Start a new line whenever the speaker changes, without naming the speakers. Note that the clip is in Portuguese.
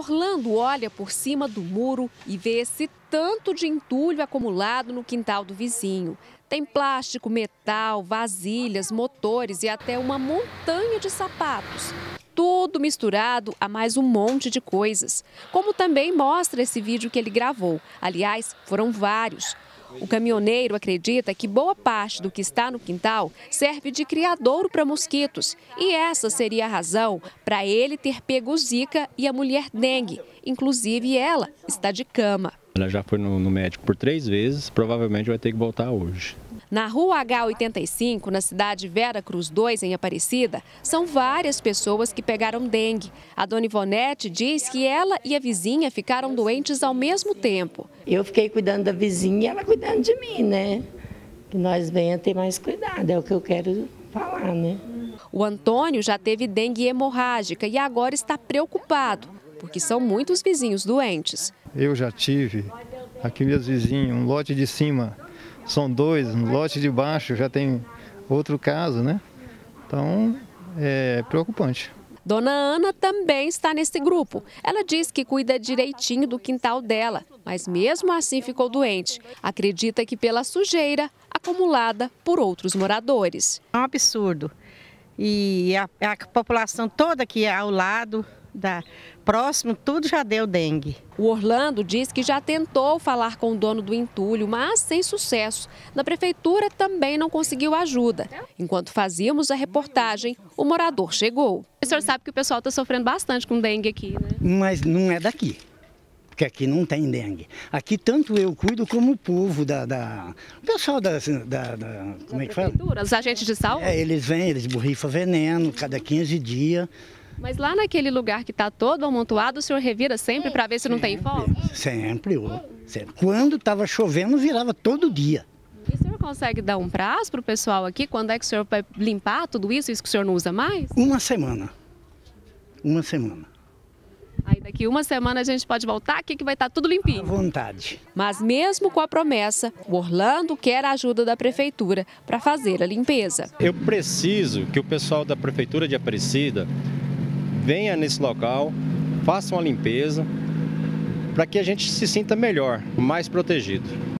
Orlando olha por cima do muro e vê esse tanto de entulho acumulado no quintal do vizinho. Tem plástico, metal, vasilhas, motores e até uma montanha de sapatos. Tudo misturado a mais um monte de coisas. Como também mostra esse vídeo que ele gravou. Aliás, foram vários. O caminhoneiro acredita que boa parte do que está no quintal serve de criadouro para mosquitos. E essa seria a razão para ele ter pego zika e a mulher dengue. Inclusive, ela está de cama.
Ela já foi no, no médico por três vezes, provavelmente vai ter que voltar hoje.
Na rua H85, na cidade Vera Cruz 2, em Aparecida, são várias pessoas que pegaram dengue. A dona Ivonete diz que ela e a vizinha ficaram doentes ao mesmo tempo.
Eu fiquei cuidando da vizinha e ela cuidando de mim, né? Que nós venha ter mais cuidado, é o que eu quero falar, né?
O Antônio já teve dengue hemorrágica e agora está preocupado, porque são muitos vizinhos doentes.
Eu já tive, aqui meus vizinhos, um lote de cima são dois, um lote de baixo já tem outro caso, né? Então é preocupante.
Dona Ana também está nesse grupo. Ela diz que cuida direitinho do quintal dela, mas mesmo assim ficou doente. Acredita que pela sujeira acumulada por outros moradores.
É um absurdo. E a, a população toda é ao lado da, próximo, tudo já deu dengue.
O Orlando diz que já tentou falar com o dono do entulho, mas sem sucesso. Na prefeitura também não conseguiu ajuda. Enquanto fazíamos a reportagem, o morador chegou. O senhor sabe que o pessoal está sofrendo bastante com dengue aqui, né?
Mas não é daqui. Porque aqui não tem dengue. Aqui tanto eu cuido como o povo da. da o pessoal da, da, da Como é que fala?
Os agentes de saúde?
É, eles vêm, eles borrifam veneno cada 15 dias.
Mas lá naquele lugar que está todo amontoado, o senhor revira sempre para ver se não tem fogo?
Sempre, sempre. Quando estava chovendo, virava todo dia.
E o senhor consegue dar um prazo para o pessoal aqui? Quando é que o senhor vai limpar tudo isso, isso que o senhor não usa mais?
Uma semana. Uma semana.
Aí daqui uma semana a gente pode voltar aqui que vai estar tá tudo limpinho. À
vontade.
Mas mesmo com a promessa, o Orlando quer a ajuda da prefeitura para fazer a limpeza.
Eu preciso que o pessoal da prefeitura de Aparecida venha nesse local, faça uma limpeza, para que a gente se sinta melhor, mais protegido.